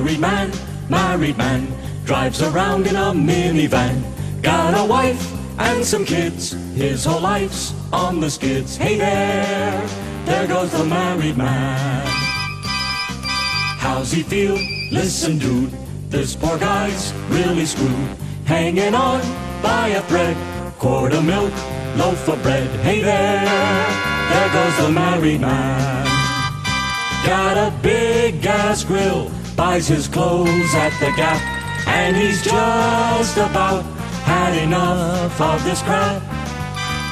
Married man, married man, drives around in a minivan. Got a wife and some kids, his whole life's on the skids. Hey there, there goes the married man. How's he feel? Listen, dude, this poor guy's really screwed. Hanging on by a thread, quart of milk, loaf of bread. Hey there, there goes the married man. Got a big gas grill, buys his clothes at the Gap, and he's just about had enough of this crap.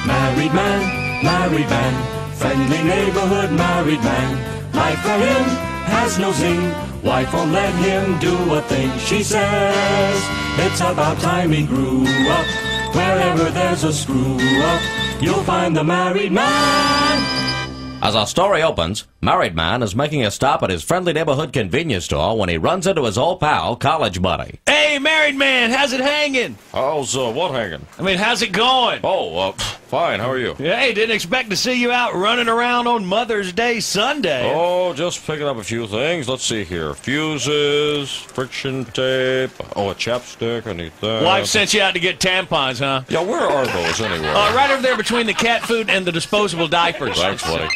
Married man, married man, friendly neighborhood married man. Life for him has no zing. Wife won't let him do a thing. She says it's about time he grew up. Wherever there's a screw up, you'll find the married man. As our story opens, married man is making a stop at his friendly neighborhood convenience store when he runs into his old pal, college buddy. Hey, married man, how's it hanging? How's uh, what hanging? I mean, how's it going? Oh, uh, fine. How are you? Hey, didn't expect to see you out running around on Mother's Day Sunday. Oh, just picking up a few things. Let's see here. Fuses, friction tape. Oh, a chapstick. I need that. Wife sent you out to get tampons, huh? Yeah, where are those anyway? Uh, right over there between the cat food and the disposable diapers. Thanks, buddy.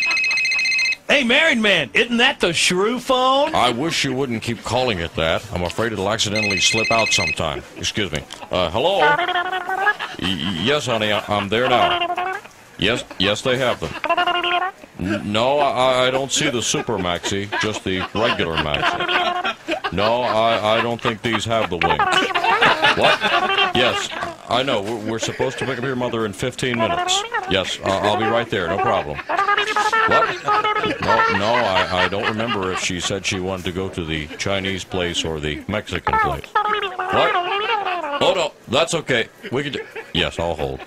Hey, married man, isn't that the shrew phone? I wish you wouldn't keep calling it that. I'm afraid it'll accidentally slip out sometime. Excuse me. Uh, hello? Y- yes, honey, I- I'm there now. Yes, yes, they have them. No, I, I don't see the Super Maxi, just the regular Maxi. No, I, I don't think these have the wings. What? Yes, I know. We're, we're supposed to pick up your mother in 15 minutes. Yes, uh, I'll be right there. No problem. What? No, no, I, I don't remember if she said she wanted to go to the Chinese place or the Mexican place. What? Oh, no, that's okay. We could. Yes, I'll hold.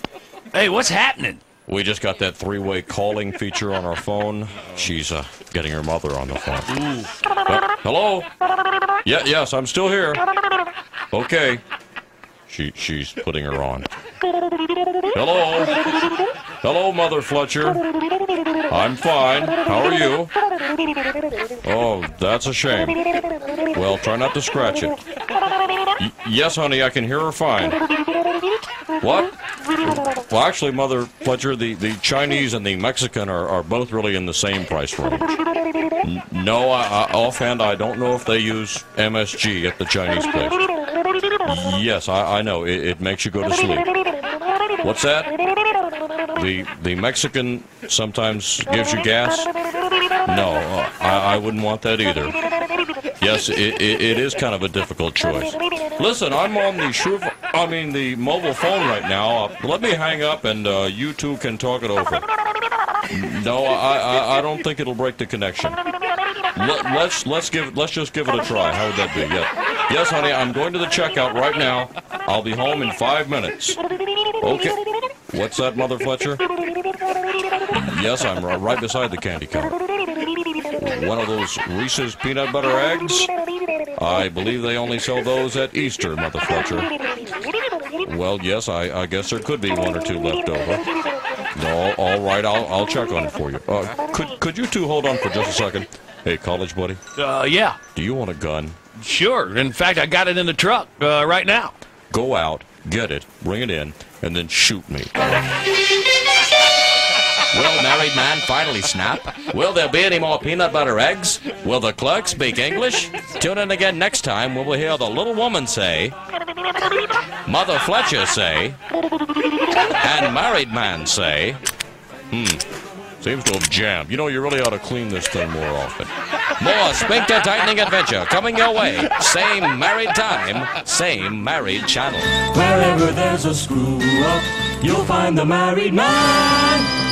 Hey, what's happening? We just got that three-way calling feature on our phone. She's uh, getting her mother on the phone. Uh, hello? Yeah, yes, I'm still here. Okay. She she's putting her on. Hello? Hello, Mother Fletcher. I'm fine. How are you? Oh, that's a shame. Well, try not to scratch it. Yes, honey, I can hear her fine. What? Well, actually, Mother Fletcher, the, the Chinese and the Mexican are, are both really in the same price range. No, I, I, offhand, I don't know if they use MSG at the Chinese place. Yes, I, I know. It, it makes you go to sleep. What's that? The the Mexican sometimes gives you gas. No, I, I wouldn't want that either. Yes, it, it, it is kind of a difficult choice. Listen, I'm on the sure, I mean the mobile phone right now. Uh, let me hang up and uh, you two can talk it over. No, I, I I don't think it'll break the connection. Let, let's let's give let's just give it a try. How would that be? Yeah. Yes, honey, I'm going to the checkout right now. I'll be home in five minutes. Okay. What's that, Mother Fletcher? Yes, I'm right beside the candy counter. One of those Reese's peanut butter eggs? I believe they only sell those at Easter, Mother Fletcher. Well, yes, I, I guess there could be one or two left over. No, all right, I'll, I'll check on it for you. Uh, could, could you two hold on for just a second? Hey, college buddy, Uh, yeah, do you want a gun? Sure. In fact, I got it in the truck uh, right now. Go out, get it, bring it in, and then shoot me. Will married man finally snap? Will there be any more peanut butter eggs? Will the clerk speak English? Tune in again next time when we'll hear the little woman say, Mother Fletcher say, and married man say, Hmm. Seems to have jammed. You know, you really ought to clean this thing more often. More sphincter tightening adventure coming your way. Same married time, same married channel. Wherever there's a screw up, you'll find the married man.